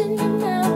in your mouth.